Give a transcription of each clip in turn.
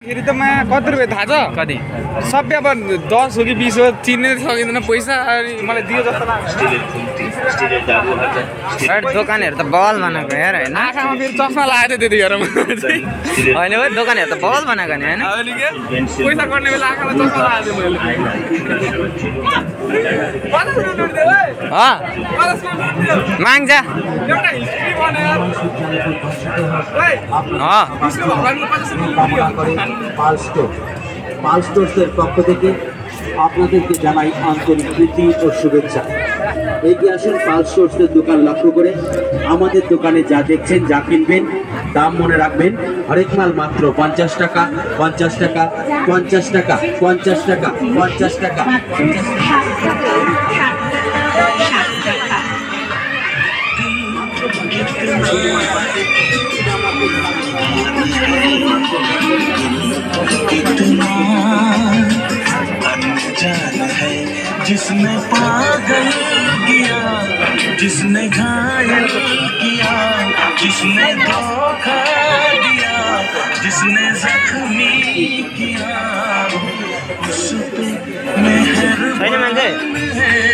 फेरि त माया कति रुपियाँ थाहा छ? कति? सबै अब दस हो कि बिस हो चिन्नै सकिँदैन पैसा अनि मलाई दियो जस्तो लाग्छ। दोकानहरू त बल बनाएको यार होइन? आँखामा फेरि चस्मा लगाएको थियो त्यतिखेर। होइन हो दोकानहरू त बल बनाएको नि होइन? पैसा गर्ने बेला आँखामा चस्मा लगाएको थियो मैले। माग्छ। কামনা করে পাল স্টোর্সের পক্ষ থেকে আপনাদেরকে জানাই আন্তরিক প্রীতি ও শুভেচ্ছা। এগিয়ে আসুন পাল স্টোর্সের দোকান লক্ষ্য করে। আমাদের দোকানে যা দেখছেন যা কিনবেন দাম মনে রাখবেন। হরেক মাল মাত্র পঞ্চাশ টাকা পঞ্চাশ টাকা পঞ্চাশ টাকা পঞ্চাশ টাকা পঞ্চাশ টাকা। है जिसने पागल किया जिसने घायल किया जिसने धोखा दिया जिसने जख्मी किया। उस पे मेहरबान है।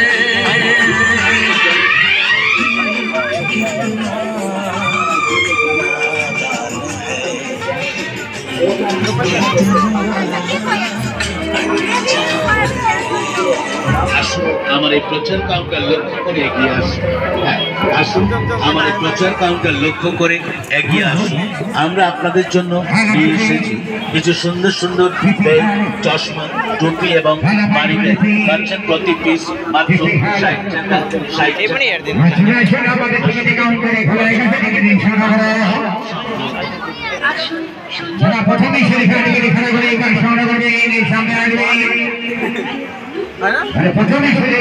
আসুন আমার এই প্রচার কাউন্টার লক্ষ্য করে এগিয়ে আসুন হ্যাঁ, আসুন আমার এই প্রচার কাউন্টার লক্ষ্য করে এগিয়ে আসুন আমরা আপনাদের জন্য নিয়ে এসেছি। কিছু সুন্দর সুন্দর চশমা টুপি এবং বাড়িতে পাচ্ছেন প্রতি পিস মাত্র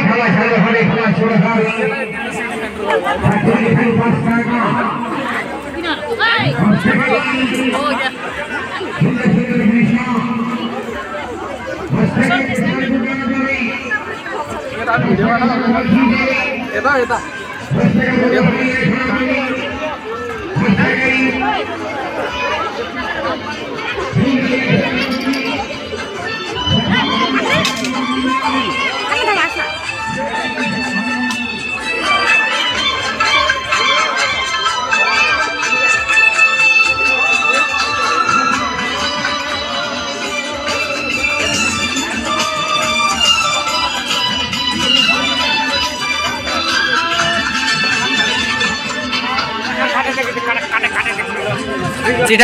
খেলা করে খেলা শুরু খেলা শুরু হবে यता यता चिठा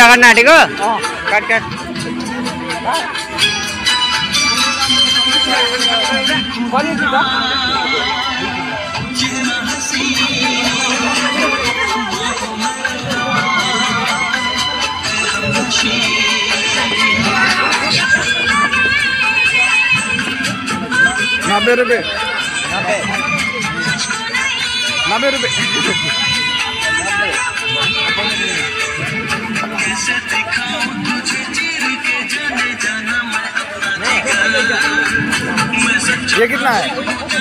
गर्न आँटेको काट काट कति दिन्छ नब्बे रुपियाँ नब्बे रुपियाँ ये कितना है?